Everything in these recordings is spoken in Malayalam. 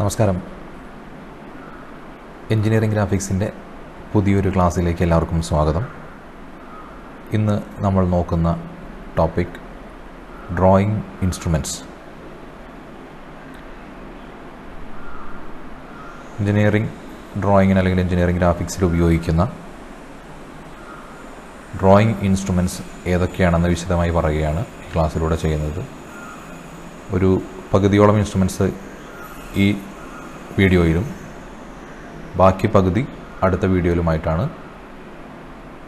നമസ്കാരം. എൻജിനീയറിംഗ് ഗ്രാഫിക്സിന്റെ പുതിയൊരു ക്ലാസ്സിലേക്ക് എല്ലാവർക്കും സ്വാഗതം. ഇന്ന് നമ്മൾ നോക്കുന്ന ടോപ്പിക് ഡ്രോയിങ് ഇൻസ്ട്രുമെന്റ്സ് എഞ്ചിനീയറിംഗ് ഡ്രോയിങ്ങിന് അല്ലെങ്കിൽ എഞ്ചിനീയറിംഗ് ഗ്രാഫിക്സിൽ ഉപയോഗിക്കുന്ന ഡ്രോയിങ് ഇൻസ്ട്രുമെന്റ്സ് ഏതൊക്കെയാണെന്ന് വിശദമായി പറയുകയാണ് ക്ലാസ്സിലൂടെ ചെയ്യുന്നത്. ഒരു പകുതിയോളം ഇൻസ്ട്രുമെന്റ്സ് ഈ വീഡിയോയിലും. ബാക്കി പകുതി അടുത്ത വീഡിയോയിലുമായിട്ടാണ്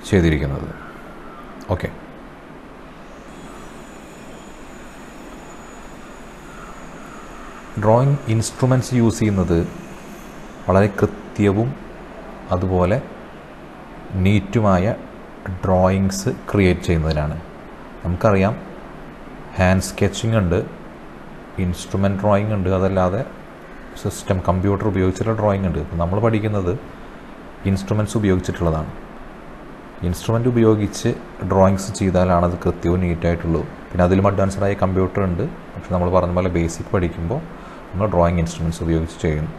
ചെയ്തിരിക്കുന്നത്. ഓക്കെ. ഡ്രോയിങ് ഇൻസ്ട്രുമെന്റ്സ് യൂസ് ചെയ്യുന്നത് വളരെ കൃത്യവും അതുപോലെ നീറ്റുമായ ഡ്രോയിങ്സ് ക്രിയേറ്റ് ചെയ്യുന്നതിനാണ് നമുക്കറിയാം ഹാൻഡ് സ്കെച്ചിങ് ഉണ്ട് ഇൻസ്ട്രുമെന്റ് ഡ്രോയിങ് ഉണ്ട് അതല്ലാതെ സിസ്റ്റം കമ്പ്യൂട്ടർ ഉപയോഗിച്ചുള്ള ഡ്രോയിങ് ഉണ്ട്. അപ്പോൾ നമ്മൾ പഠിക്കുന്നത് ഇൻസ്ട്രുമെന്റ്സ് ഉപയോഗിച്ചിട്ടുള്ളതാണ്. ഇൻസ്ട്രുമെന്റ് ഉപയോഗിച്ച് ഡ്രോയിങ്സ് ചെയ്താലാണ് അത് കൃത്യവും നീറ്റായിട്ടുള്ളൂ പിന്നെ അതിലും അഡ്വാൻസ്ഡ് ആയ കമ്പ്യൂട്ടർ ഉണ്ട്. പക്ഷെ നമ്മൾ പറഞ്ഞ പോലെ ബേസിക് പഠിക്കുമ്പോൾ നമ്മൾ ഡ്രോയിങ് ഇൻസ്ട്രുമെന്റ്സ് ഉപയോഗിച്ച് ചെയ്യുന്നു.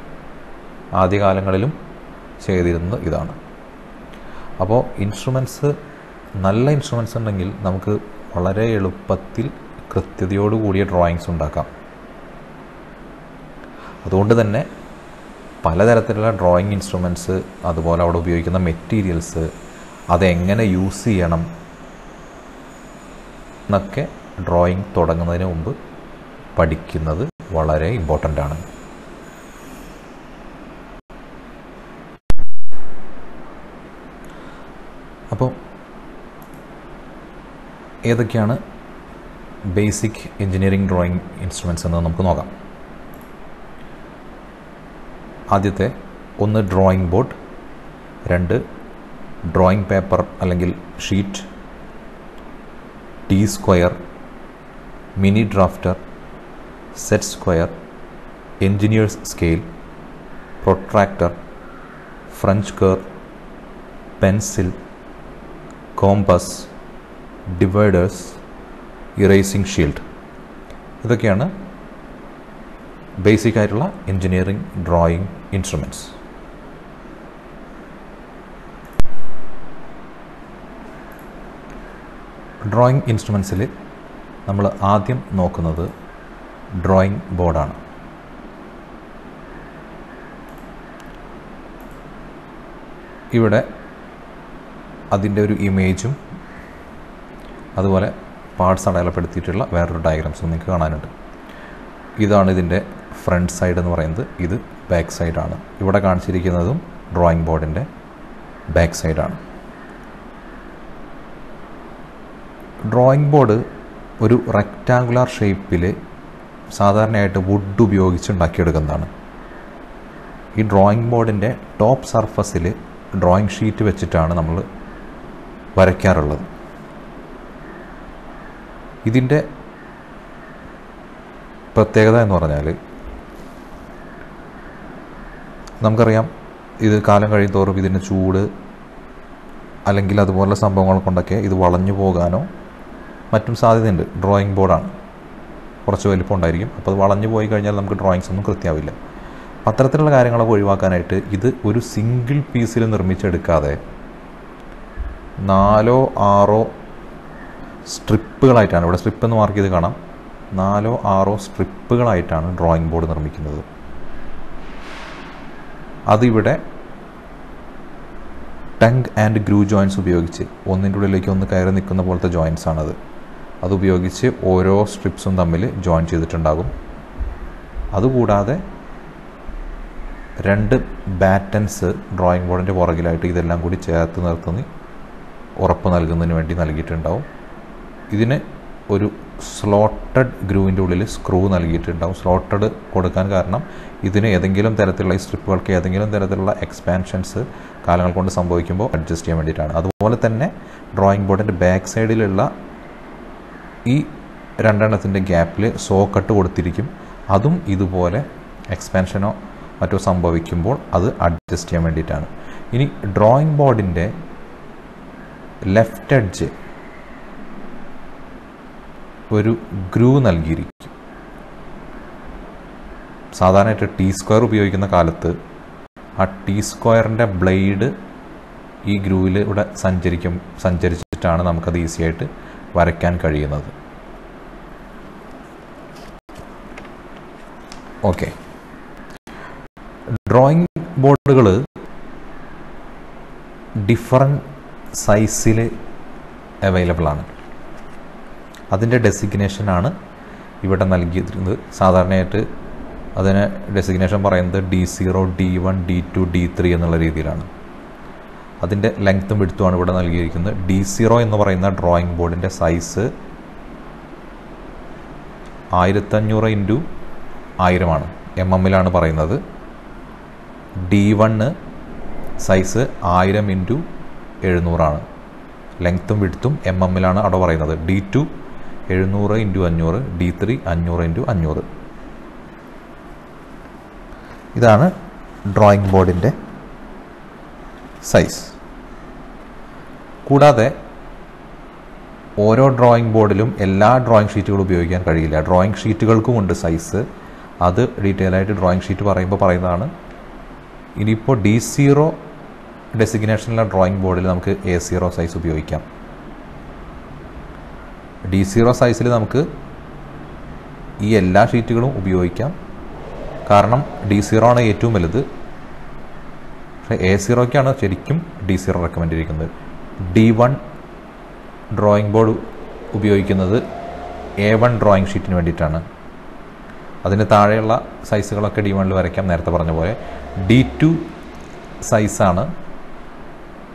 ആദ്യകാലങ്ങളിലും ചെയ്തിരുന്നത് ഇതാണ്. അപ്പോൾ ഇൻസ്ട്രുമെന്റ്സ് നല്ല ഇൻസ്ട്രുമെന്റ്സ് ഉണ്ടെങ്കിൽ നമുക്ക് വളരെ എളുപ്പത്തിൽ കൃത്യതയോടുകൂടിയ ഡ്രോയിങ്സ് ഉണ്ടാക്കാം. അതുകൊണ്ട് തന്നെ പലതരത്തിലുള്ള ഡ്രോയിങ് ഇൻസ്ട്രുമെന്റ്സ് അതുപോലെ അവിടെ ഉപയോഗിക്കുന്ന മെറ്റീരിയൽസ് അതെങ്ങനെ യൂസ് ചെയ്യണം എന്നൊക്കെ ഡ്രോയിങ് തുടങ്ങുന്നതിന് മുമ്പ് പഠിക്കുന്നത് വളരെ ഇമ്പോർട്ടന്റ് ആണ്. അപ്പോൾ ഏതൊക്കെയാണ് ബേസിക് എഞ്ചിനീയറിംഗ് ഡ്രോയിങ് ഇൻസ്ട്രുമെന്റ്സ് എന്ന് നമുക്ക് നോക്കാം. ആദ്യത്തെ ഒന്ന് ഡ്രോയിങ് ബോർഡ് രണ്ട് ഡ്രോയിങ് പേപ്പർ അല്ലെങ്കിൽ sheet T square mini drafter set square engineers scale protractor French curve pencil compass dividers erasing shield ഇതൊക്കെയാണ് ബേസിക് ആയിട്ടുള്ള എഞ്ചിനീയറിംഗ് ഡ്രോയിങ് ഇൻസ്ട്രുമെന്റ്സ് ഡ്രോയിങ് ഇൻസ്ട്രുമെൻസിൽ നമ്മൾ ആദ്യം നോക്കുന്നത് ഡ്രോയിങ് ബോർഡാണ്. ഇവിടെ അതിന്റെ ഒരു ഇമേജും അതുപോലെ പാർട്സ് അടയാളപ്പെടുത്തിയിട്ടുള്ള വേറൊരു ഡയഗ്രാംസും നിങ്ങൾക്ക് കാണാനുണ്ട്. ഇതാണ് ഇതിന്റെ ഫ്രണ്ട് സൈഡ് എന്ന് പറയുന്നത് ഇത് ബാക്ക് സൈഡാണ് ഇവിടെ കാണിച്ചിരിക്കുന്നതും ഡ്രോയിങ് ബോർഡിന്റെ ബാക്ക് സൈഡാണ് ഡ്രോയിങ് ബോർഡ് ഒരു റെക്റ്റാങ്കുലർ ഷേപ്പിൽ സാധാരണയായിട്ട് വുഡ് ഉപയോഗിച്ച് ഉണ്ടാക്കിയെടുക്കുന്നതാണ്. ഈ ഡ്രോയിങ് ബോർഡിന്റെ ടോപ്പ് സർഫസിൽ ഡ്രോയിങ് ഷീറ്റ് വെച്ചിട്ടാണ് നമ്മൾ വരയ്ക്കാറുള്ളത്. ഇതിന്റെ പ്രത്യേകത എന്ന് പറഞ്ഞാൽ നമുക്കറിയാം ഇത് കാലം കഴിയുന്തോറും ഇതിന്റെ ചൂട് അല്ലെങ്കിൽ അതുപോലുള്ള സംഭവങ്ങൾ കൊണ്ടൊക്കെ ഇത് വളഞ്ഞു പോകാനോ മറ്റും സാധ്യതയുണ്ട്. ഡ്രോയിങ് ബോർഡാണ് കുറച്ച് വലിപ്പം ഉണ്ടായിരിക്കും. അപ്പോൾ അത് വളഞ്ഞു പോയി കഴിഞ്ഞാൽ നമുക്ക് ഡ്രോയിങ്സ് ഒന്നും കൃത്യമാവില്ല. അത്തരത്തിലുള്ള കാര്യങ്ങളൊക്കെ ഒഴിവാക്കാനായിട്ട് ഇത് ഒരു സിംഗിൾ പീസിൽ നിർമ്മിച്ചെടുക്കാതെ നാലോ ആറോ സ്ട്രിപ്പുകളായിട്ടാണ് ഇവിടെ സ്ട്രിപ്പ് എന്ന് മാർക്ക് ചെയ്ത് കാണാം. നാലോ ആറോ സ്ട്രിപ്പുകളായിട്ടാണ് ഡ്രോയിങ് ബോർഡ് നിർമ്മിക്കുന്നത്. അതിവിടെ ടങ് ആൻഡ് ഗ്രൂ ജോയിൻസ് ഉപയോഗിച്ച് ഒന്നിന്റെ ഉള്ളിലേക്ക് ഒന്ന് കയറി നിൽക്കുന്ന പോലത്തെ ജോയിൻസ് ആണത്. അതുപയോഗിച്ച് ഓരോ സ്ട്രിപ്സും തമ്മിൽ ജോയിൻ ചെയ്തിട്ടുണ്ടാകും. അതുകൂടാതെ രണ്ട് ബാറ്റൻസ് ഡ്രോയിങ് ബോർഡിന്റെ പുറകിലായിട്ട് ഇതെല്ലാം കൂടി ചേർത്ത് നിർത്തുന്ന ഉറപ്പ് നൽകുന്നതിന് വേണ്ടി നൽകിയിട്ടുണ്ടാവും. ഇതിന് ഒരു സ്ലോട്ടഡ് ഗ്രൂവിന്റെ ഉള്ളിൽ സ്ക്രൂ നൽകിയിട്ടുണ്ടാവും. സ്ലോട്ടഡ് കൊടുക്കാൻ കാരണം ഇതിന് ഏതെങ്കിലും തരത്തിലുള്ള ഈ സ്ട്രിപ്പുകൾക്ക് ഏതെങ്കിലും തരത്തിലുള്ള എക്സ്പാൻഷൻസ് കാലങ്ങൾ കൊണ്ട് സംഭവിക്കുമ്പോൾ അഡ്ജസ്റ്റ് ചെയ്യാൻ വേണ്ടിയിട്ടാണ്. അതുപോലെ തന്നെ ഡ്രോയിങ് ബോർഡിന്റെ ബാക്ക് സൈഡിലുള്ള ഈ രണ്ടെണ്ണത്തിന്റെ ഗ്യാപ്പിൽ സോ കട്ട് കൊടുത്തിരിക്കും. അതും ഇതുപോലെ എക്സ്പാൻഷനോ മറ്റോ സംഭവിക്കുമ്പോൾ അത് അഡ്ജസ്റ്റ് ചെയ്യാൻ വേണ്ടിയിട്ടാണ്. ഇനി ഡ്രോയിങ് ബോർഡിന്റെ ലെഫ്റ്റ് എഡ്ജ് ഒരു ഗ്രൂ നൽകിയിരിക്കും. സാധാരണയായിട്ട് ടി സ്ക്വയർ ഉപയോഗിക്കുന്ന കാലത്ത് ആ ടി സ്ക്വയറിന്റെ ബ്ലേഡ് ഈ ഗ്രൂവിൽ ഇവിടെ സഞ്ചരിക്കും സഞ്ചരിച്ചിട്ടാണ് നമുക്കത് ഈസി ആയിട്ട് വരയ്ക്കാൻ കഴിയുന്നത്. ഓക്കെ ഡ്രോയിങ് ബോർഡുകൾ ഡിഫറെന്റ് സൈസിൽ അവൈലബിൾ ആണ്. അതിന്റെ ഡെസിഗ്നേഷനാണ് ഇവിടെ നൽകിയിരുന്നത് സാധാരണയായിട്ട് അതിന് ഡെസിഗ്നേഷൻ പറയുന്നത് D zero D one D two D three എന്നുള്ള രീതിയിലാണ്. അതിന്റെ ലെങ്ത്തും വിടുത്തുമാണ് ഇവിടെ നൽകിയിരിക്കുന്നത്. ഡി സീറോ എന്ന് പറയുന്ന ഡ്രോയിങ് ബോർഡിന്റെ സൈസ് ആയിരത്തഞ്ഞൂറ് ഇന്റു ആയിരമാണ് എം എമ്മിലാണ് പറയുന്നത്. ഡി വണ്ണ് സൈസ് ആയിരം ഇന്റു എഴുന്നൂറാണ് ലെങ്ത്തും വിടുത്തും എം എമ്മിലാണ് അവിടെ പറയുന്നത്. ഡി ടു എഴുന്നൂറ് ഇന്റു അഞ്ഞൂറ് ഡി ത്രീ അഞ്ഞൂറ് ഇന്റു അഞ്ഞൂറ്. ഇതാണ് ഡ്രോയിങ് ബോർഡിന്റെ സൈസ് കൂടാതെ ഓരോ ഡ്രോയിങ് ബോർഡിലും എല്ലാ ഡ്രോയിങ് ഷീറ്റുകളും ഉപയോഗിക്കാൻ കഴിയില്ല. ഡ്രോയിങ് ഷീറ്റുകൾക്കുമുണ്ട് സൈസ് അത് ഡീറ്റെയിൽ ആയിട്ട് ഡ്രോയിങ് ഷീറ്റ് പറയുമ്പോൾ പറയുന്നതാണ്. ഇനിയിപ്പോൾ ഡി സീറോ ഡെസിഗ്നേഷനിലെ ഡ്രോയിങ് ബോർഡിൽ നമുക്ക് എ സീറോ സൈസ് ഉപയോഗിക്കാം. ഡി സീറോ സൈസിൽ നമുക്ക് ഈ എല്ലാ ഷീറ്റുകളും ഉപയോഗിക്കാം. കാരണം ഡി സീറോ ആണ് ഏറ്റവും വലുത്. പക്ഷേ എ സീറോയ്ക്കാണ് ശരിക്കും ഡി സീറോ റെക്കമെൻഡ് ചെയ്തിരിക്കുന്നത്. ഡി വൺ ഡ്രോയിങ് ബോർഡ് ഉപയോഗിക്കുന്നത് എ വൺ ഡ്രോയിങ് ഷീറ്റിന് വേണ്ടിയിട്ടാണ്. അതിന് താഴെയുള്ള സൈസുകളൊക്കെ ഡി വണ്ണിൽ വരയ്ക്കാം നേരത്തെ പറഞ്ഞ പോലെ. ഡി ടു സൈസാണ്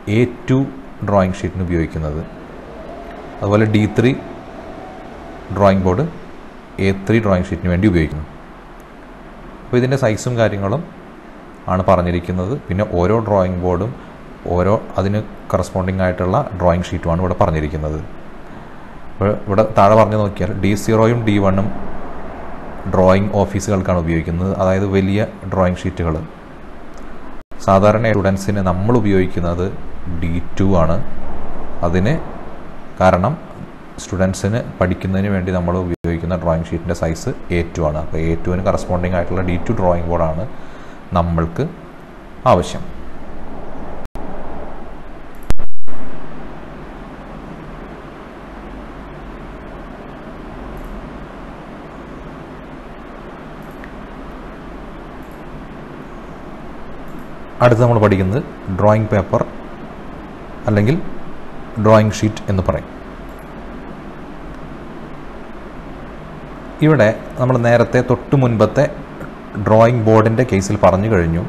എ ടു ഡ്രോയിങ് ഷീറ്റിന് ഉപയോഗിക്കുന്നത്. അതുപോലെ D three drawing board A three drawing ഷീറ്റിന് വേണ്ടി ഉപയോഗിക്കുന്നു. അപ്പോൾ ഇതിന്റെ സൈസും കാര്യങ്ങളും ആണ് പറഞ്ഞിരിക്കുന്നത്. പിന്നെ ഓരോ ഡ്രോയിങ് ബോർഡും ഓരോ അതിന് കറസ്പോണ്ടിങ് ആയിട്ടുള്ള ഡ്രോയിങ് ഷീറ്റുമാണ് ഇവിടെ പറഞ്ഞിരിക്കുന്നത്. ഇവിടെ താഴെ പറഞ്ഞു നോക്കിയാൽ ഡി സീറോയും ഡി വണ്ണും ഡ്രോയിങ് ഓഫീസുകൾക്കാണ് ഉപയോഗിക്കുന്നത്. അതായത് വലിയ ഡ്രോയിങ് ഷീറ്റുകൾ. സാധാരണ സ്റ്റുഡൻസിന് നമ്മൾ ഉപയോഗിക്കുന്നത് ഡി ടു ആണ്. അതിന് കാരണം സ്റ്റുഡൻസിന് പഠിക്കുന്നതിന് വേണ്ടി നമ്മൾ ഉപയോഗിക്കുന്ന ഡ്രോയിങ് ഷീറ്റിന്റെ സൈസ് എ ടു ആണ്. അപ്പോൾ എ ടുവിന് കറസ്പോണ്ടിങ് ആയിട്ടുള്ള ഡി ടു ഡ്രോയിങ് ബോർഡാണ് നമ്മൾക്ക് ആവശ്യം. അടുത്ത് നമ്മൾ പഠിക്കുന്നത് ഡ്രോയിങ് പേപ്പർ അല്ലെങ്കിൽ ഡ്രോയിങ് ഷീറ്റ് എന്ന് പറയും. ഇവിടെ നമ്മൾ നേരത്തെ തൊട്ട് മുൻപത്തെ ഡ്രോയിങ് ബോർഡിന്റെ കേസിൽ പറഞ്ഞു കഴിഞ്ഞു.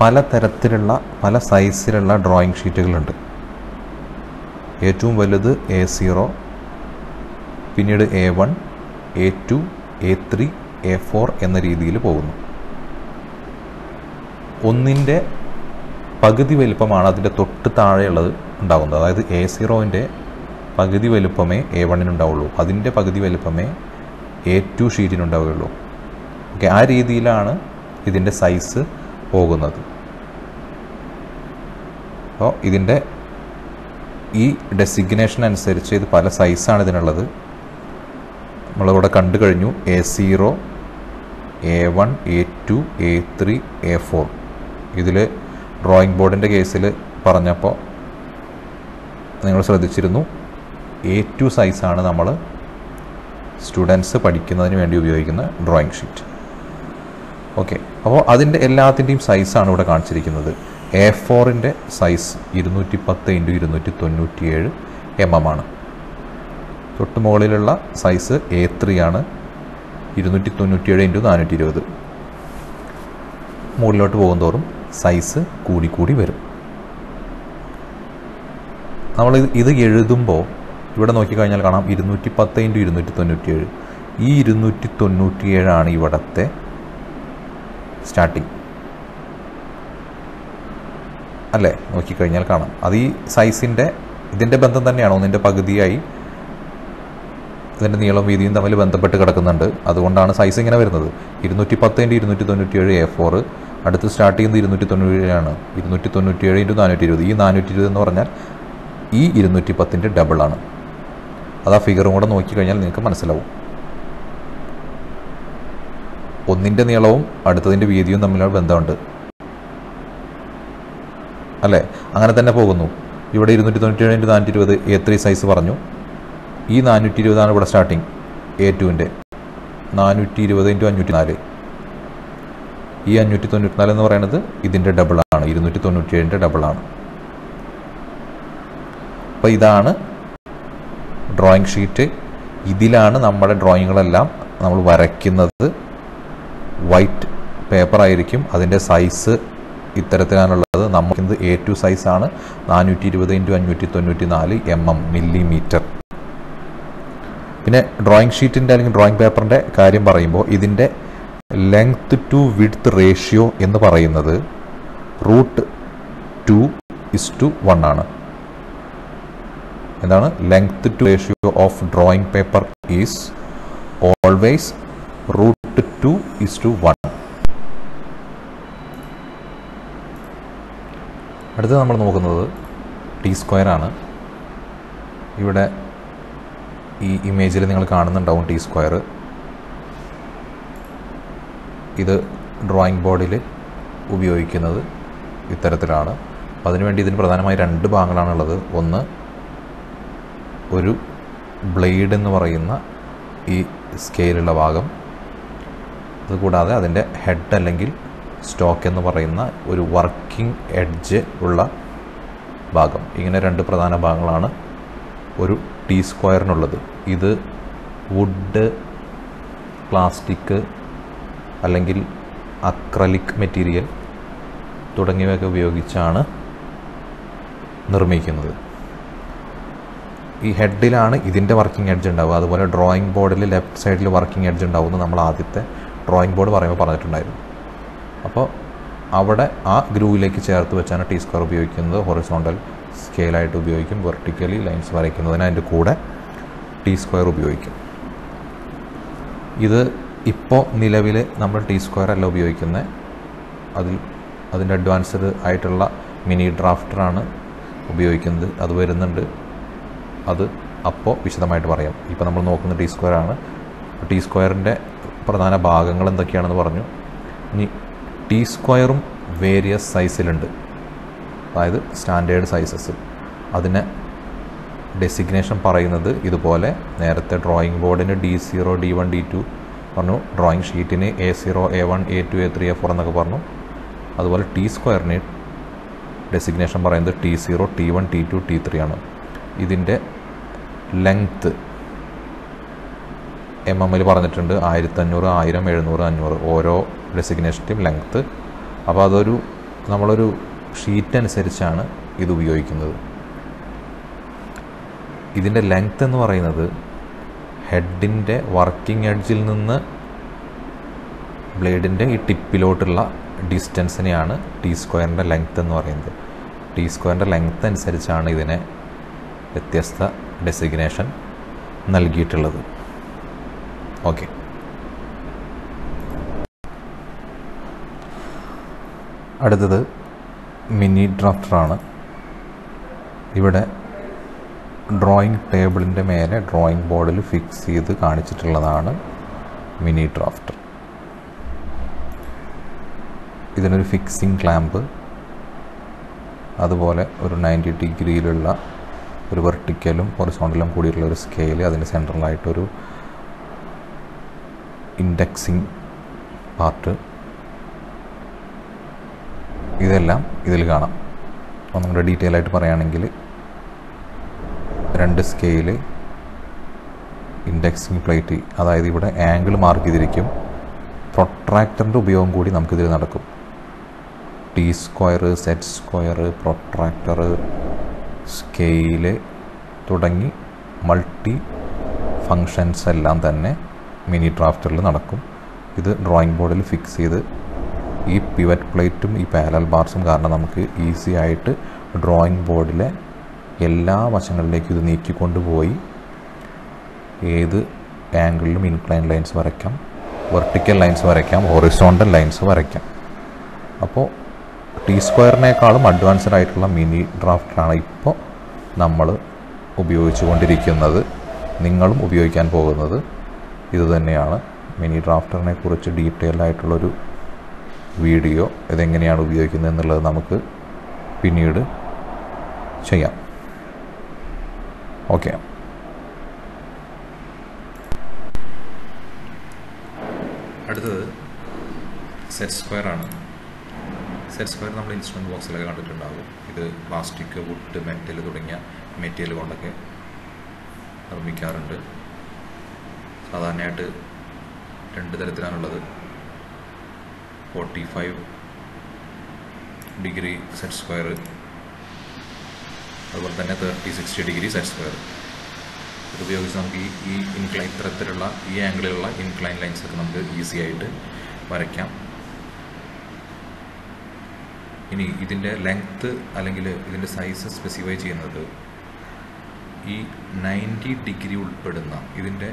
പല തരത്തിലുള്ള പല സൈസിലുള്ള ഡ്രോയിങ് ഷീറ്റുകളുണ്ട് ഏറ്റവും വലുത് എ സീറോ പിന്നീട് A one A two A three A four എന്ന രീതിയിൽ പോകുന്നു. ഒന്നിന്റെ പകുതി വലിപ്പമാണ് അതിന്റെ തൊട്ട് താഴെയുള്ളത് ഉണ്ടാകുന്നത്. അതായത് എ സീറോന്റെ പകുതി വലുപ്പമേ എ വണ്ണിനുണ്ടാവുള്ളൂ അതിന്റെ പകുതി വലുപ്പമേ എ ടു ഷീറ്റിനുണ്ടാവുകയുള്ളൂ. ഓക്കെ ആ രീതിയിലാണ് ഇതിന്റെ സൈസ് പോകുന്നത്. അപ്പോൾ ഇതിന്റെ ഈ ഡെസിഗ്നേഷൻ അനുസരിച്ച് ഇത് പല സൈസാണ് ഇതിനുള്ളത്. നമ്മളിവിടെ കണ്ടു കഴിഞ്ഞു A zero A one A two A three A four ഇതിൽ ഡ്രോയിങ് ബോർഡിന്റെ കേസിൽ പറഞ്ഞപ്പോൾ നിങ്ങൾ ശ്രദ്ധിച്ചിരുന്നു. എ ടു സൈസാണ് നമ്മൾ സ്റ്റുഡൻസ് പഠിക്കുന്നതിന് വേണ്ടി ഉപയോഗിക്കുന്ന ഡ്രോയിങ് ഷീറ്റ് ഓക്കെ അപ്പോൾ അതിന്റെ എല്ലാത്തിന്റെയും സൈസാണ് ഇവിടെ കാണിച്ചിരിക്കുന്നത്. എ ഫോറിന്റെ സൈസ് ഇരുന്നൂറ്റി പത്ത് ഇന്റു ഇരുന്നൂറ്റി തൊണ്ണൂറ്റി ഏഴ് എം എം ആണ്. തൊട്ട് മുകളിലുള്ള സൈസ് എ ത്രീ ആണ് ഇരുന്നൂറ്റി തൊണ്ണൂറ്റി ഏഴ് ഇന്റു നാനൂറ്റി ഇരുപത് മുകളിലോട്ട് പോകും തോറും സൈസ് കൂടിക്കൂടി കൂടി വരും. നമ്മൾ ഇത് എഴുതുമ്പോൾ ഇവിടെ നോക്കിക്കഴിഞ്ഞാൽ കാണാം ഇരുന്നൂറ്റി പത്ത് ഇന്റു ഇരുന്നൂറ്റി തൊണ്ണൂറ്റിയേഴ് ഈ ഇരുന്നൂറ്റി തൊണ്ണൂറ്റിയേഴാണ് ഇവിടത്തെ സ്റ്റാർട്ടിങ്. അല്ലേ? നോക്കിക്കഴിഞ്ഞാൽ കാണാം. അത് ഈ സൈസിന്റെ ഇതിന്റെ ബന്ധം തന്നെയാണ്? ഒന്നിന്റെ പകുതിയായി ഇതിന്റെ നീളം വീതിയും തമ്മിൽ ബന്ധപ്പെട്ട് കിടക്കുന്നുണ്ട്. അതുകൊണ്ടാണ് സൈസ് ഇങ്ങനെ വരുന്നത്. ഇരുന്നൂറ്റി പത്തിന്റെ ഇരുന്നൂറ്റി തൊണ്ണൂറ്റിയേഴ് എ ഫോർ അടുത്ത് സ്റ്റാർട്ട് ചെയ്യുന്നത് ഇരുന്നൂറ്റി തൊണ്ണൂറ്റിയേഴാണ് ഇരുന്നൂറ്റി തൊണ്ണൂറ്റിയേഴ് ഇന്റു നാനൂറ്റി ഇരുപത് ഈ നാനൂറ്റി ഇരുപത് എന്ന് പറഞ്ഞാൽ ഈ ഇരുന്നൂറ്റി പത്തിന്റെ ഡബിളാണ് അത് ആ ഫിഗറും കൂടെ നോക്കിക്കഴിഞ്ഞാൽ നിങ്ങൾക്ക് മനസ്സിലാവും. ഒന്നിന്റെ നീളവും അടുത്തതിന്റെ വീതിയും തമ്മിലുള്ള ബന്ധമുണ്ട്. അല്ലേ? അങ്ങനെ തന്നെ പോകുന്നു. ഇവിടെ ഇരുന്നൂറ്റി തൊണ്ണൂറ്റി ഏഴ് ഇന്റു നാനൂറ്റി ഇരുപത് എ ത്രീ സൈസ് പറഞ്ഞു. ഈ നാനൂറ്റി ഇരുപതാണ് ഇവിടെ സ്റ്റാർട്ടിങ് എ ടുവിന്റെ നാനൂറ്റി ഇരുപത് ഇന്റു അഞ്ഞൂറ്റി നാല് ഈ അഞ്ഞൂറ്റി തൊണ്ണൂറ്റി നാല് എന്ന് പറയുന്നത് ഇതിന്റെ ഡബിളാണ് ഇരുന്നൂറ്റി തൊണ്ണൂറ്റി ഏഴിന്റെ ഡബിളാണ് അപ്പോൾ ഇതാണ് ഡ്രോയിങ് ഷീറ്റ്. ഇതിലാണ് നമ്മുടെ ഡ്രോയിങ്ങുകളെല്ലാം നമ്മൾ വരയ്ക്കുന്നത്. വൈറ്റ് പേപ്പർ ആയിരിക്കും അതിന്റെ സൈസ് ഇത്തരത്തിലാണുള്ളത്. നമുക്കിത് എ ടു സൈസാണ് നാനൂറ്റി ഇരുപത് ഇന്റു അഞ്ഞൂറ്റി തൊണ്ണൂറ്റി നാല് എം എം മില്ലിമീറ്റർ. പിന്നെ ഡ്രോയിങ് ഷീറ്റിന്റെ അല്ലെങ്കിൽ ഡ്രോയിങ് പേപ്പറിന്റെ കാര്യം പറയുമ്പോൾ ഇതിന്റെ ലെങ്ത് ടു വിഡ്ത്ത് റേഷ്യോ എന്ന് പറയുന്നത് root two is to one ആണ്. എന്താണ്? Length to ratio of drawing paper is always root two to one അടുത്ത് നമ്മൾ നോക്കുന്നത് ടി സ്ക്വയർ ആണ്. ഇവിടെ ഈ ഇമേജിൽ നിങ്ങൾ കാണുന്നുണ്ടാവും ടി സ്ക്വയർ ഇത് ഡ്രോയിങ് ബോർഡിൽ ഉപയോഗിക്കുന്നത് ഇത്തരത്തിലാണ്. അപ്പോൾ അതിനുവേണ്ടി ഇതിന് പ്രധാനമായി രണ്ട് ഭാഗങ്ങളാണുള്ളത്. ഒന്ന് ഒരു ബ്ലേഡ് എന്ന് പറയുന്ന ഈ സ്കെയിലുള്ള ഭാഗം. അതുകൂടാതെ അതിന്റെ ഹെഡ് അല്ലെങ്കിൽ സ്റ്റോക്ക് എന്ന് പറയുന്ന ഒരു വർക്കിംഗ് എഡ്ജ് ഉള്ള ഭാഗം. ഇങ്ങനെ രണ്ട് പ്രധാന ഭാഗങ്ങളാണ് ഒരു ടി സ്ക്വയറിനുള്ളത്. ഇത് വുഡ് പ്ലാസ്റ്റിക് അല്ലെങ്കിൽ അക്രലിക് മെറ്റീരിയൽ തുടങ്ങിയവയൊക്കെ ഉപയോഗിച്ചാണ് നിർമ്മിക്കുന്നത്. ഈ ഹെഡിലാണ് ഇതിന്റെ വർക്കിംഗ് എഡ്ജ് ഉണ്ടാവുക. അതുപോലെ ഡ്രോയിങ് ബോർഡിൽ ലെഫ്റ്റ് സൈഡിൽ വർക്കിംഗ് എഡ്ജ് ഉണ്ടാവുമെന്ന് നമ്മൾ ആദ്യത്തെ ഡ്രോയിങ് ബോർഡ് പറയുമ്പോൾ പറഞ്ഞിട്ടുണ്ടായിരുന്നു. അപ്പോൾ അവിടെ ആ ഗ്രൂവിലേക്ക് ചേർത്ത് വെച്ചാണ് ടി സ്ക്വയർ ഉപയോഗിക്കുന്നത്. ഹൊറിസോണ്ടൽ സ്കെയിലായിട്ട് ഉപയോഗിക്കും. വെർട്ടിക്കലി ലൈൻസ് വരയ്ക്കുന്നതിന് അതിന്റെ കൂടെ ടി സ്ക്വയർ ഉപയോഗിക്കും. ഇത് ഇപ്പോൾ നിലവിൽ നമ്മൾ ടി സ്ക്വയർ അല്ല ഉപയോഗിക്കുന്നത്. അതിൽ അതിന്റെ അഡ്വാൻസ്ഡ് ആയിട്ടുള്ള മിനി ഡ്രാഫ്റ്ററാണ് ഉപയോഗിക്കുന്നത്. അത് വരുന്നുണ്ട്. അത് അപ്പോൾ വിശദമായിട്ട് പറയാം. ഇപ്പോൾ നമ്മൾ നോക്കുന്ന ടി സ്ക്വയർ ആണ്. ടി സ്ക്വയറിന്റെ പ്രധാന ഭാഗങ്ങൾ എന്തൊക്കെയാണെന്ന് പറഞ്ഞു. ഇനി ടി സ്ക്വയറും വേരിയസ് സൈസിലുണ്ട് അതായത് സ്റ്റാൻഡേർഡ് സൈസസ് അതിനെ ഡെസിഗ്നേഷൻ പറയുന്നത് ഇതുപോലെ നേരത്തെ ഡ്രോയിങ് ബോർഡിന് D zero D one D two പറഞ്ഞു. Drawing ഷീറ്റിന് A zero A one A two A three A four എന്നൊക്കെ പറഞ്ഞു. അതുപോലെ ടി സ്ക്വയറിന് ഡെസിഗ്നേഷൻ പറയുന്നത് T zero T one T two T three ആണ്. ഇതിന്റെ ലെങ്ത്ത്. എം എമ്മിൽ പറഞ്ഞിട്ടുണ്ട് ആയിരത്തഞ്ഞൂറ് ആയിരം എഴുന്നൂറ് അഞ്ഞൂറ്. ഓരോ ഡെസിഗ്നേഷന്റെയും ലെങ്ത്ത്. അപ്പോൾ അതൊരു നമ്മളൊരു ഷീറ്റ് അനുസരിച്ചാണ് ഇത് ഉപയോഗിക്കുന്നത്. ഇതിന്റെ ലെങ്ത്ത് എന്ന് പറയുന്നത് ഹെഡിന്റെ വർക്കിംഗ് എഡ്ജിൽ നിന്ന് ബ്ലേഡിന്റെ ഈ ടിപ്പിലോട്ടുള്ള ഡിസ്റ്റൻസിനെയാണ് ടി സ്ക്വയറിന്റെ ലെങ്ത്ത് എന്ന് പറയുന്നത്. ടി സ്ക്വയറിന്റെ ലെങ്ത്ത് അനുസരിച്ചാണ് ഇതിനെ വ്യത്യസ്ത ഡെസിഗ്നേഷൻ നൽകിയിട്ടുള്ളത്. ഓക്കെ അടുത്തത് മിനി ഡ്രാഫ്റ്ററാണ്. ഇവിടെ ഡ്രോയിങ് ടേബിളിന്റെ മേലെ ഡ്രോയിങ് ബോർഡിൽ ഫിക്സ് ചെയ്ത് കാണിച്ചിട്ടുള്ളതാണ് മിനി ഡ്രാഫ്റ്റർ. ഇതിനൊരു ഫിക്സിംഗ് ക്ലാമ്പ് അതുപോലെ ഒരു നയന്റി ഡിഗ്രിയിലുള്ള ഒരു വെർട്ടിക്കലും ഹൊറിസോണ്ടലും കൂടിയിട്ടുള്ള ഒരു സ്കെയിൽ അതിന്റെ സെൻട്രലായിട്ടൊരു ഇൻഡെക്സിങ് പാർട്ട് ഇതെല്ലാം ഇതിൽ കാണാം. അപ്പോൾ നമ്മുടെ ഡീറ്റെയിൽ ആയിട്ട് പറയുകയാണെങ്കിൽ രണ്ട് സ്കെയിൽ ഇൻഡെക്സിങ് പ്ലേറ്റ് അതായത് ഇവിടെ ആംഗിൾ മാർക്ക് ചെയ്തിരിക്കും. പ്രൊട്രാക്ടറിന്റെ ഉപയോഗം കൂടി നമുക്കിതിൽ നടക്കും. T square set square protractor scale തുടങ്ങി മൾട്ടി ഫങ്ഷൻസ് എല്ലാം തന്നെ മിനി ഡ്രാഫ്റ്ററിൽ നടക്കും. ഇത് ഡ്രോയിങ് ബോർഡിൽ ഫിക്സ് ചെയ്ത് ഈ പിവറ്റ് പ്ലേറ്റും ഈ പാരൽ ബാർസും കാരണം നമുക്ക് ഈസി ആയിട്ട് ഡ്രോയിങ് ബോർഡിലെ എല്ലാ വശങ്ങളിലേക്കും ഇത് നീക്കിക്കൊണ്ടുപോയി ഏത് ആംഗിളിലും ഇൻക്ലൈൻ ലൈൻസ് വരയ്ക്കാം. വെർട്ടിക്കൽ ലൈൻസ് വരയ്ക്കാം. ഹൊറിസോണ്ടൽ ലൈൻസ് വരയ്ക്കാം. അപ്പോൾ ടി സ്ക്വയറിനേക്കാളും അഡ്വാൻസ്ഡ് ആയിട്ടുള്ള മിനി ഡ്രാഫ്റ്ററാണ് ഇപ്പോൾ നമ്മൾ ഉപയോഗിച്ചു കൊണ്ടിരിക്കുന്നത് നിങ്ങളും ഉപയോഗിക്കാൻ പോകുന്നത് ഇതുതന്നെയാണ് മിനി ഡ്രാഫ്റ്ററിനെ കുറിച്ച് ഡീറ്റെയിൽ ആയിട്ടുള്ളൊരു വീഡിയോ ഇതെങ്ങനെയാണ് ഉപയോഗിക്കുന്നത് എന്നുള്ളത് നമുക്ക് പിന്നീട് ചെയ്യാം. ഓക്കെ അടുത്തത് സെറ്റ് സ്ക്വയർ ആണ്. സെറ്റ് സ്ക്വയർ നമ്മൾ ഇൻസ്ട്രുമെന്റ് ബോക്സിലൊക്കെ കണ്ടിട്ടുണ്ടാകും ഇത് പ്ലാസ്റ്റിക് വുഡ് മെറ്റൽ തുടങ്ങിയ മെറ്റീരിയൽ കൊണ്ടൊക്കെ നിർമ്മിക്കാറുണ്ട്. സാധാരണയായിട്ട് രണ്ട് തരത്തിലാണുള്ളത്. Forty five degree set square അതുപോലെ തന്നെ thirty sixty degree set square ഇത് ഉപയോഗിച്ച് നമുക്ക് ഈ ഇൻക്ലൈൻ ഇത്തരത്തിലുള്ള ഈ ആംഗിളിലുള്ള ഇൻക്ലൈൻ ലൈൻസ് ഒക്കെ നമുക്ക് ഈസി ആയിട്ട് വരയ്ക്കാം. ഇനി ഇതിന്റെ ലെങ്ത്ത് അല്ലെങ്കിൽ ഇതിന്റെ സൈസ് സ്പെസിഫൈ ചെയ്യുന്നത് ഈ നയന്റി ഡിഗ്രി ഉൾപ്പെടുന്ന ഇതിന്റെ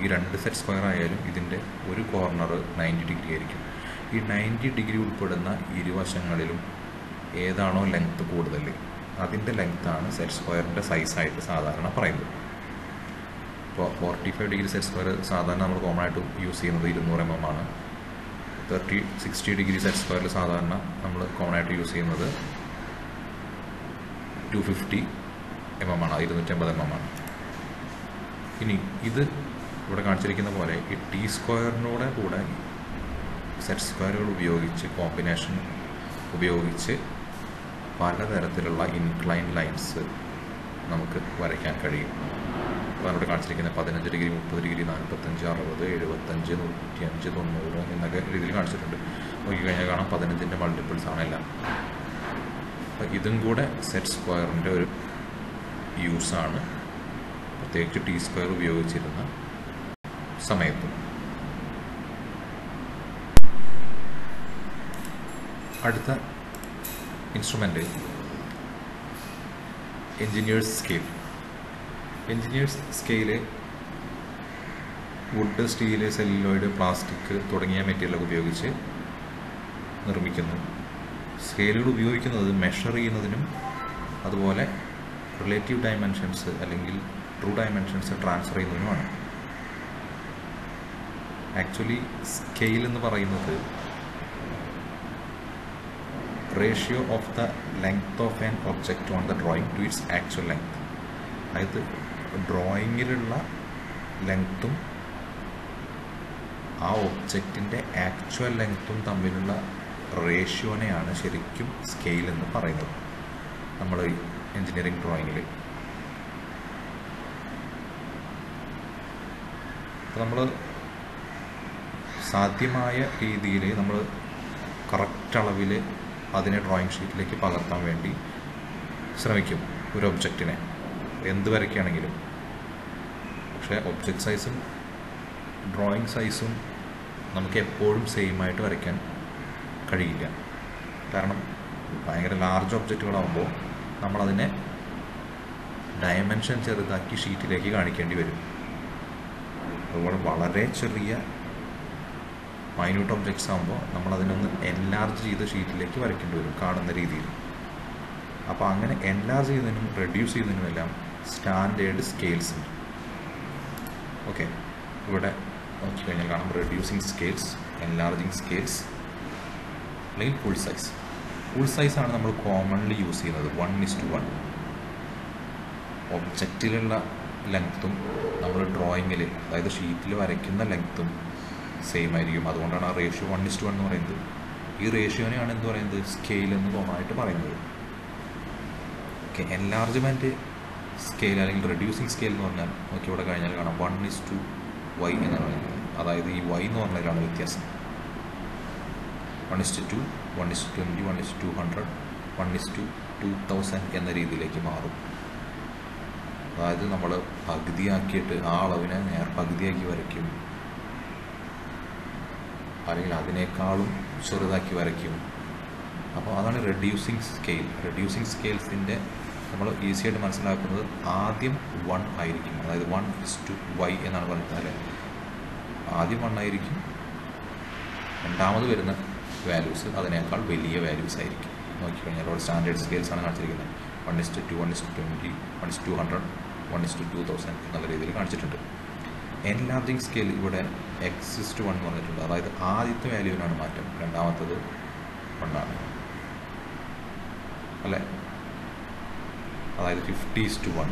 ഈ രണ്ട് സെറ്റ് സ്ക്വയർ ആയാലും ഇതിന്റെ ഒരു കോർണർ നയന്റി ഡിഗ്രി ആയിരിക്കും. ഈ നയന്റി ഡിഗ്രി ഉൾപ്പെടുന്ന ഇരുവശങ്ങളിലും ഏതാണോ ലെങ്ത്ത് കൂടുതൽ അതിന്റെ ലെങ്ത്താണ് സെറ്റ് സ്ക്വയറിന്റെ സൈസായിട്ട് സാധാരണ പറയുന്നത്. ഇപ്പോൾ forty five degree set square സാധാരണ നമ്മൾ കോമൺ ആയിട്ട് യൂസ് ചെയ്യുന്നത് ഇരുന്നൂറ് എം എം ആണ്. തേർട്ടി സിക്സ്റ്റി ഡിഗ്രി സെറ്റ് സ്ക്വയറിൽ സാധാരണ നമ്മൾ കോമൺ ആയിട്ട് യൂസ് ചെയ്യുന്നത് ടു ഫിഫ്റ്റി എം എം ആണ് ഇരുന്നൂറ്റമ്പത് എം എം ആണ്. ഇനി ഇത് ഇവിടെ കാണിച്ചിരിക്കുന്ന പോലെ ഈ ടി സ്ക്വയറിനൂടെ കൂടെ സെറ്റ് സ്ക്വയറുകൾ ഉപയോഗിച്ച് കോമ്പിനേഷൻ ഉപയോഗിച്ച് പലതരത്തിലുള്ള ഇൻക്ലൈൻ ലൈൻസ് നമുക്ക് വരയ്ക്കാൻ കഴിയും. ഇവിടെ കാണിച്ചിരിക്കുന്നത്. പതിനഞ്ച് ഡിഗ്രി മുപ്പത് ഡിഗ്രി നാൽപ്പത്തഞ്ച് അറുപത് എഴുപത്തഞ്ച് നൂറ്റിയഞ്ച് തൊണ്ണൂറ് എന്നൊക്കെ രീതിയിൽ കാണിച്ചിട്ടുണ്ട്. നോക്കിക്കഴിഞ്ഞാൽ കാണാം പതിനഞ്ചിന്റെ മൾട്ടിപ്പിൾസ് ആണ് എല്ലാം. അപ്പോൾ ഇതും കൂടെ സെറ്റ് സ്ക്വയറിന്റെ ഒരു യൂസാണ് പ്രത്യേകിച്ച് ടി സ്ക്വയർ ഉപയോഗിച്ചിരുന്ന സമയത്ത്. അടുത്ത instrument engineers scale engineers scale wood steel celluloid plastic തുടങ്ങിയ മെറ്റീരിയലൊക്കെ ഉപയോഗിച്ച് നിർമ്മിക്കുന്നു. സ്കെയിലുകൾ ഉപയോഗിക്കുന്നത് മെഷർ ചെയ്യുന്നതിനും അതുപോലെ റിലേറ്റീവ് ഡയമെൻഷൻസ് അല്ലെങ്കിൽ ട്രൂ ഡയമെൻഷൻസ് ട്രാൻസ്ഫർ ചെയ്യുന്നതിനുമാണ്. ആക്ച്വലി സ്കെയിൽ എന്ന് പറയുന്നത് ratio of the length of an object on the drawing to its actual length അതായത് ഡ്രോയിങ്ങിലുള്ള ലെങ്ത്തും ആ ഒബ്ജക്റ്റിന്റെ ആക്ച്വൽ ലെങ്ത്തും തമ്മിലുള്ള റേഷ്യോനെയാണ് ശരിക്കും സ്കെയിൽ എന്ന് പറയുന്നത്. നമ്മൾ എൻജിനീയറിംഗ് ഡ്രോയിങ്ങിൽ നമ്മൾ സാധ്യമായ രീതിയിൽ നമ്മൾ കറക്റ്റ് അളവിൽ അതിനെ ഡ്രോയിങ് ഷീറ്റിലേക്ക് പകർത്താൻ വേണ്ടി ശ്രമിക്കും ഒരു ഒബ്ജക്റ്റിനെ എന്ത് വരയ്ക്കുകയാണെങ്കിലും. പക്ഷേ ഒബ്ജക്റ്റ് സൈസും ഡ്രോയിങ് സൈസും നമുക്ക് എപ്പോഴും സെയിം ആയിട്ട് വരയ്ക്കാൻ കഴിയില്ല. കാരണം ഭയങ്കര ലാർജ് ഒബ്ജക്റ്റുകളാകുമ്പോൾ നമ്മളതിനെ ഡയമെൻഷൻ ചെറുതാക്കി ഷീറ്റിലേക്ക് കാണിക്കേണ്ടി വരും. അതുപോലെ വളരെ ചെറിയ മൈന്യൂട്ട് ഒബ്ജക്ട്സ് ആകുമ്പോൾ നമ്മളതിനൊന്ന് എൻലാർജ് ചെയ്ത് ഷീറ്റിലേക്ക് വരയ്ക്കേണ്ടി വരും കാണുന്ന രീതിയിൽ. അപ്പോൾ അങ്ങനെ എൻലാർജ് ചെയ്യുന്നതിനും റെഡ്യൂസ് ചെയ്യുന്നതിനുമെല്ലാം സ്റ്റാൻഡേർഡ് സ്കെയിൽസ് ഉണ്ട്. ഓക്കെ ഇവിടെ നോക്കി കഴിഞ്ഞാൽ കാണാം. റെഡ്യൂസിങ് സ്കെയിൽസ് എൻലാർജിങ് സ്കെയിൽസ് അല്ലെങ്കിൽ ഫുൾ സൈസ് ഫുൾ സൈസാണ് നമ്മൾ കോമൺലി യൂസ് ചെയ്യുന്നത്. വൺ ഇസ് ടു വൺ ഒബ്ജക്റ്റിലുള്ള ലെങ്ത്തും നമ്മൾ ഡ്രോയിങ്ങിൽ അതായത് ഷീറ്റിൽ വരയ്ക്കുന്ന ലെങ്ത്തും സെയിം ആയിരിക്കും. അതുകൊണ്ടാണ് ആ ratio one is to one എന്ന് പറയുന്നത്. ഈ റേഷ്യോനെയാണ് എന്ത് പറയുന്നത്? സ്കെയിൽ എന്ന് കോമണായിട്ട് പറയുന്നത്. ഓക്കെ എൻലാർജ്മെന്റ് സ്കെയിൽ അല്ലെങ്കിൽ റെഡ്യൂസിങ് സ്കെയിൽ എന്ന് പറഞ്ഞാൽ നോക്കി ഇവിടെ കഴിഞ്ഞാൽ കാണാം വൺ ഇസ് ടു വൈ എന്നാണ് പറയുന്നത്. അതായത് ഈ വൈ എന്ന് പറഞ്ഞതിലാണ് വ്യത്യാസം. One is to two one is twenty one is to hundred one is to two thousand എന്ന രീതിയിലേക്ക് മാറും. അതായത് നമ്മൾ പകുതിയാക്കിയിട്ട് ആ അളവിനെ നേർ പകുതിയാക്കി വരയ്ക്കും. അല്ലെങ്കിൽ അതിനേക്കാളും ചെറുതാക്കി വരയ്ക്കും. അപ്പോൾ അതാണ് റെഡ്യൂസിങ് സ്കെയിൽ റെഡ്യൂസിങ് സ്കെയിൽസിന്റെ നമ്മൾ ഈസിയായിട്ട് മനസ്സിലാക്കുന്നത് ആദ്യം വൺ ആയിരിക്കും. അതായത് വൺ ഇസ് ടു വൈ എന്നാണ് പറഞ്ഞാൽ ആദ്യം വൺ ആയിരിക്കും. രണ്ടാമത് വരുന്ന വാല്യൂസ് അതിനേക്കാൾ വലിയ വാല്യൂസ് ആയിരിക്കും. നോക്കിക്കഴിഞ്ഞാൽ അവിടെ സ്റ്റാൻഡേർഡ് സ്കെയിൽസ് ആണ് കാണിച്ചിരിക്കുന്നത്. One is to two one is to twenty one is to hundred one is to two thousand എന്നുള്ള രീതിയിൽ കാണിച്ചിട്ടുണ്ട്. എൻലാർജിങ് സ്കെയിൽ ഇവിടെ എക്സിസ്റ്റ് വൺ എന്ന് പറഞ്ഞിട്ടുണ്ട്. അതായത് ആദ്യത്തെ വാല്യൂവിനാണ് മാറ്റം. രണ്ടാമത്തത് വണ്ണാണ് അല്ലേ? അതായത് ഫിഫ്റ്റി ഇസ് ടു വൺ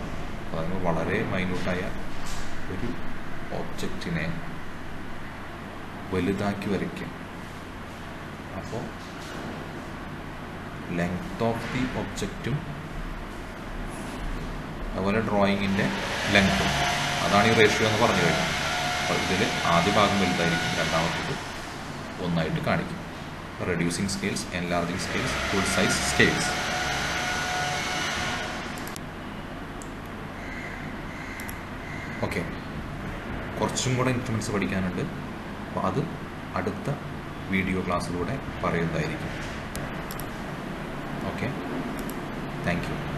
അതായത് വളരെ മൈന്യൂട്ടായ ഒരു ഓബ്ജക്റ്റിനെ വലുതാക്കി വരയ്ക്കും. അപ്പോൾ ലെങ്ത് ഓഫ് ദി ഒബ്ജക്റ്റും അതുപോലെ ഡ്രോയിങ്ങിന്റെ ലെങ്ത്തും അതാണ് ഈ റേഷ്യോ എന്ന് പറഞ്ഞു കഴിഞ്ഞാൽ അപ്പോൾ ഇതിൽ ആദ്യ ഭാഗം വലുതായിരിക്കും രണ്ടാമത്തേത് ഒന്നായിട്ട് കാണിക്കും. Reducing scales enlarging scales full size scales okay. കുറച്ചും കൂടെ ഇൻസ്ട്രുമെന്റ്സ് പഠിക്കാനുണ്ട്. അപ്പോൾ അത് അടുത്ത വീഡിയോ ക്ലാസ്സിലൂടെ പറയുന്നതായിരിക്കും. ഓക്കെ. Thank you